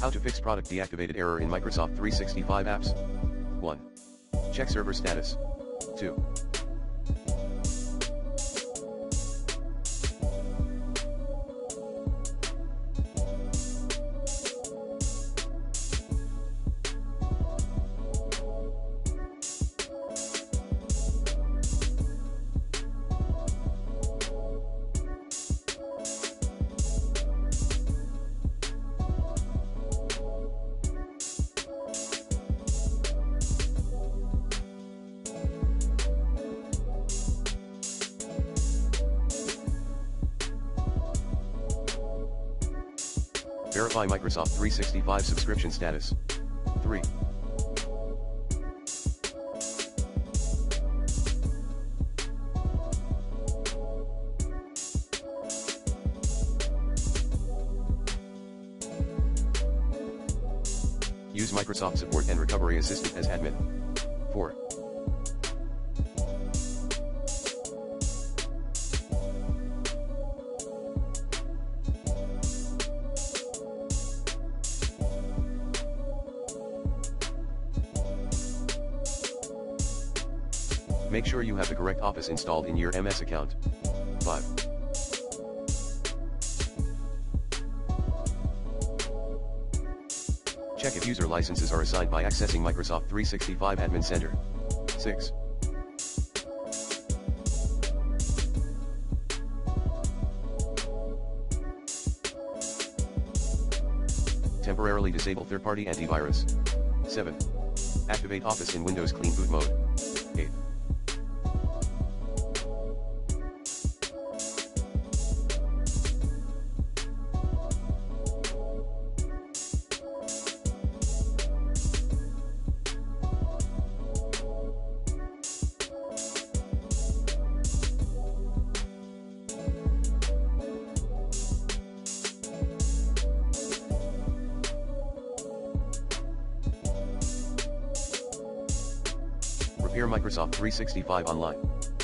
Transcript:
How to fix product deactivated error in Microsoft 365 apps. 1. Check server status. 2. Verify Microsoft 365 subscription status. 3. Use Microsoft Support and Recovery Assistant as admin. 4. Make sure you have the correct Office installed in your MS account. 5. Check if user licenses are assigned by accessing Microsoft 365 Admin Center. 6. Temporarily disable third-party antivirus. 7. Activate Office in Windows Clean Boot Mode. 8. Repair Microsoft 365 Online.